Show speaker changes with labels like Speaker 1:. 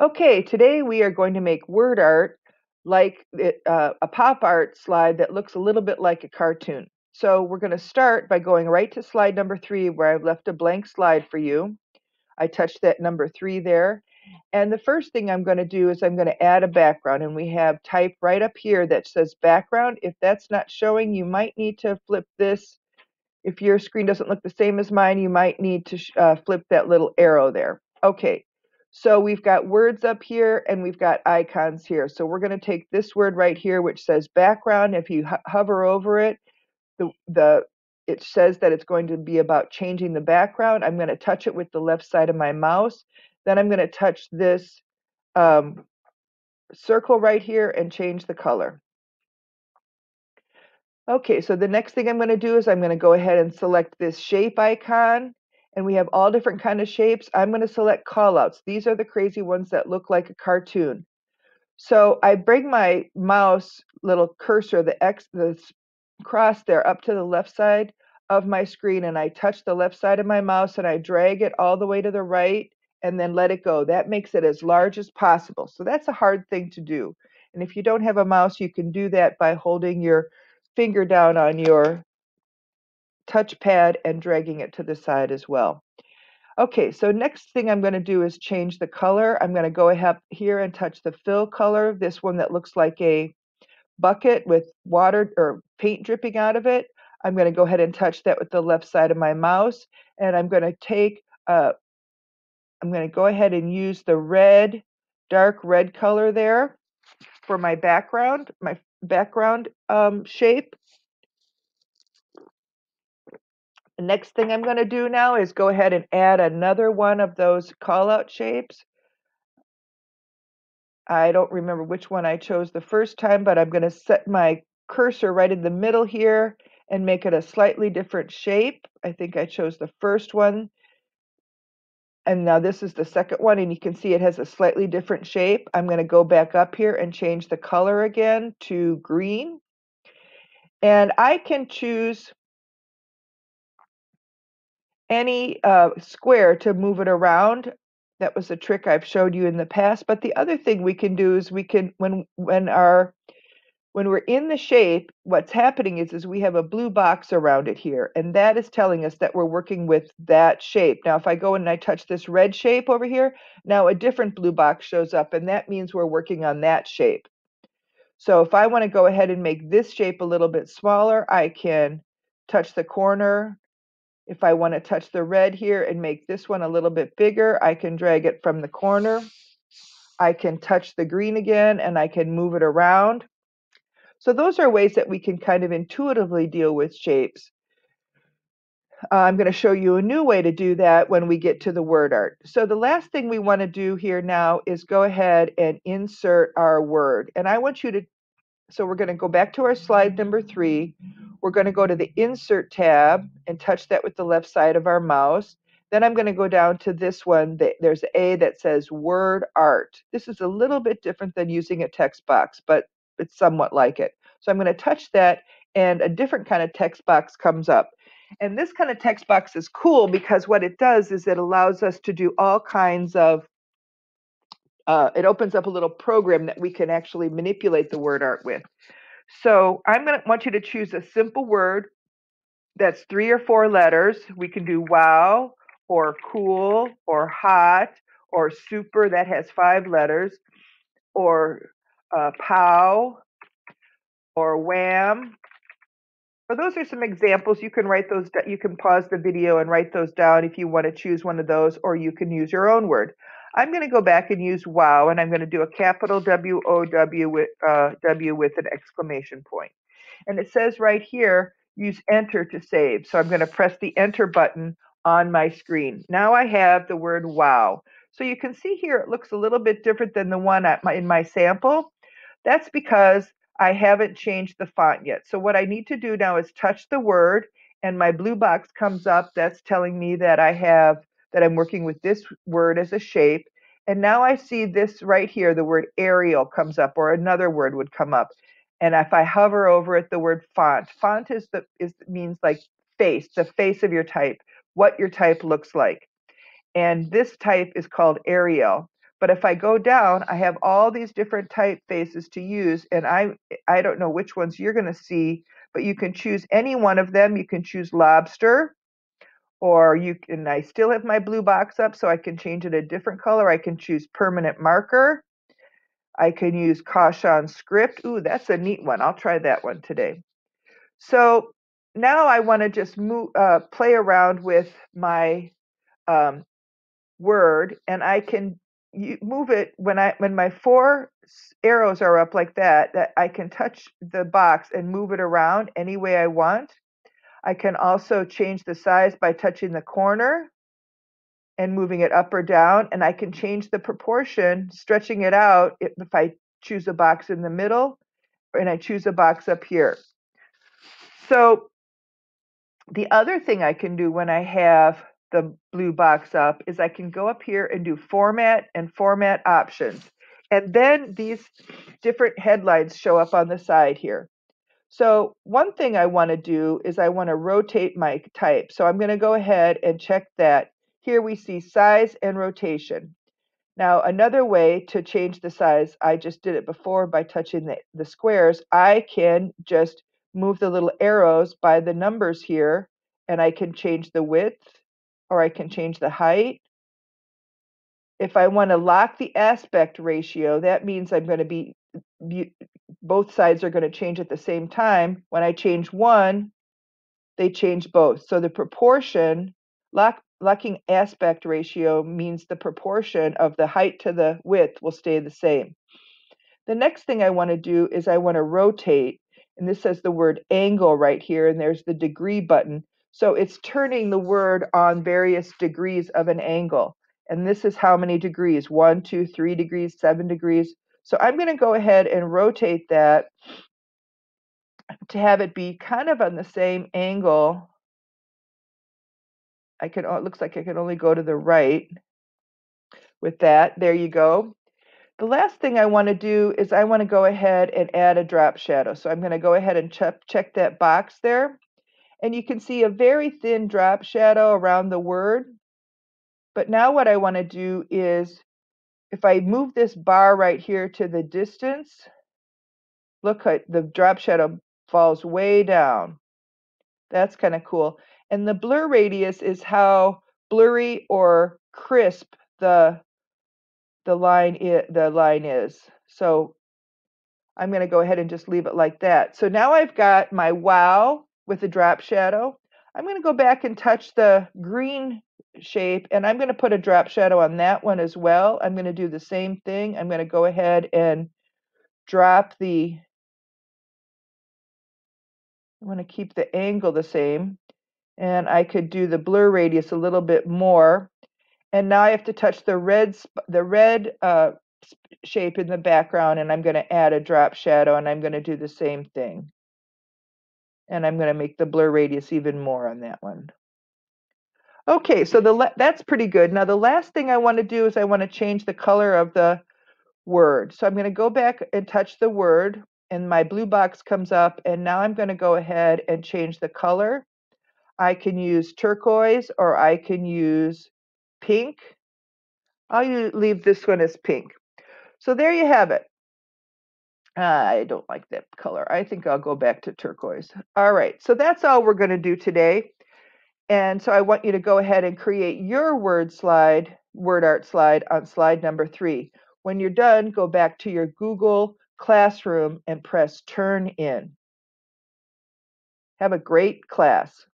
Speaker 1: Okay, today we are going to make word art like it, uh, a pop art slide that looks a little bit like a cartoon. So we're going to start by going right to slide number three where I've left a blank slide for you. I touched that number three there. And the first thing I'm going to do is I'm going to add a background and we have type right up here that says background. If that's not showing, you might need to flip this. If your screen doesn't look the same as mine, you might need to uh, flip that little arrow there. Okay, so we've got words up here and we've got icons here. So we're going to take this word right here, which says background. If you hover over it, the, the it says that it's going to be about changing the background. I'm going to touch it with the left side of my mouse. Then I'm going to touch this um, circle right here and change the color. Okay, so the next thing I'm going to do is I'm going to go ahead and select this shape icon and we have all different kind of shapes. I'm going to select callouts. These are the crazy ones that look like a cartoon. So I bring my mouse little cursor, the X, the cross there up to the left side of my screen and I touch the left side of my mouse and I drag it all the way to the right and then let it go. That makes it as large as possible. So that's a hard thing to do. And if you don't have a mouse, you can do that by holding your finger down on your touchpad and dragging it to the side as well. Okay, so next thing I'm going to do is change the color. I'm going to go ahead here and touch the fill color, this one that looks like a bucket with water or paint dripping out of it. I'm going to go ahead and touch that with the left side of my mouse. And I'm going to take, uh, I'm going to go ahead and use the red, dark red color there for my background, my background um, shape. The next thing I'm going to do now is go ahead and add another one of those callout shapes. I don't remember which one I chose the first time, but I'm going to set my cursor right in the middle here and make it a slightly different shape. I think I chose the first one. And now this is the second one, and you can see it has a slightly different shape. I'm going to go back up here and change the color again to green. And I can choose any uh, square to move it around. That was a trick I've showed you in the past. But the other thing we can do is we can, when when our when we're in the shape, what's happening is, is we have a blue box around it here, and that is telling us that we're working with that shape. Now, if I go in and I touch this red shape over here, now a different blue box shows up, and that means we're working on that shape. So if I want to go ahead and make this shape a little bit smaller, I can touch the corner, if I want to touch the red here and make this one a little bit bigger, I can drag it from the corner. I can touch the green again and I can move it around. So those are ways that we can kind of intuitively deal with shapes. Uh, I'm going to show you a new way to do that when we get to the word art. So the last thing we want to do here now is go ahead and insert our word. And I want you to, so we're going to go back to our slide number three. We're going to go to the Insert tab and touch that with the left side of our mouse. Then I'm going to go down to this one. There's A that says Word Art. This is a little bit different than using a text box, but it's somewhat like it. So I'm going to touch that, and a different kind of text box comes up. And this kind of text box is cool because what it does is it allows us to do all kinds of uh, it opens up a little program that we can actually manipulate the word art with. So I'm going to want you to choose a simple word that's three or four letters. We can do wow or cool or hot or super that has five letters or uh, pow or wham. So those are some examples. You can write those. You can pause the video and write those down if you want to choose one of those, or you can use your own word. I'm going to go back and use wow, and I'm going to do a capital W O W with, uh, W with an exclamation point. And it says right here, use enter to save. So I'm going to press the enter button on my screen. Now I have the word wow. So you can see here it looks a little bit different than the one my, in my sample. That's because I haven't changed the font yet. So what I need to do now is touch the word and my blue box comes up. That's telling me that I have that I'm working with this word as a shape. And now I see this right here, the word Arial comes up, or another word would come up. And if I hover over it, the word font. Font is the is means like face, the face of your type, what your type looks like. And this type is called Arial. But if I go down, I have all these different typefaces to use, and I I don't know which ones you're going to see, but you can choose any one of them. You can choose lobster, or you can. I still have my blue box up, so I can change it a different color. I can choose permanent marker. I can use Kaushan Script. Ooh, that's a neat one. I'll try that one today. So now I want to just move, uh, play around with my um, word, and I can move it when I when my four arrows are up like that. That I can touch the box and move it around any way I want. I can also change the size by touching the corner and moving it up or down, and I can change the proportion, stretching it out if, I choose a box in the middle and I choose a box up here. So the other thing I can do when I have the blue box up is I can go up here and do format and format options. And then these different headlines show up on the side here. So one thing I want to do is I want to rotate my type. So I'm going to go ahead and check that. Here we see size and rotation. Now another way to change the size, I just did it before by touching the, the squares. I can just move the little arrows by the numbers here and I can change the width or I can change the height. If I want to lock the aspect ratio, that means I'm going to be, both sides are going to change at the same time. When I change one, they change both. So the proportion, lock, locking aspect ratio means the proportion of the height to the width will stay the same. The next thing I want to do is I want to rotate, and this says the word angle right here, and there's the degree button. So it's turning the word on various degrees of an angle. And this is how many degrees, one, two, three degrees, seven degrees. So I'm going to go ahead and rotate that to have it be kind of on the same angle. I can, it looks like I can only go to the right with that. There you go. The last thing I want to do is I want to go ahead and add a drop shadow. So I'm going to go ahead and check, check that box there. And you can see a very thin drop shadow around the word. But now what I want to do is, if I move this bar right here to the distance, look, the drop shadow falls way down. That's kind of cool. And the blur radius is how blurry or crisp the the line the line is. So I'm going to go ahead and just leave it like that. So now I've got my wow with a drop shadow. I'm going to go back and touch the green shape and I'm going to put a drop shadow on that one as well. I'm going to do the same thing. I'm going to go ahead and drop the, I want to keep the angle the same and I could do the blur radius a little bit more. And now I have to touch the red, the red uh, shape in the background and I'm going to add a drop shadow and I'm going to do the same thing and I'm going to make the blur radius even more on that one. Okay, so the that's pretty good. Now the last thing I want to do is I want to change the color of the word. So I'm going to go back and touch the word and my blue box comes up and now I'm going to go ahead and change the color. I can use turquoise or I can use pink. I'll leave this one as pink. So there you have it. I don't like that color. I think I'll go back to turquoise. All right, so that's all we're going to do today. And so I want you to go ahead and create your word slide, word art slide on slide number three. When you're done, go back to your Google Classroom and press Turn In. Have a great class.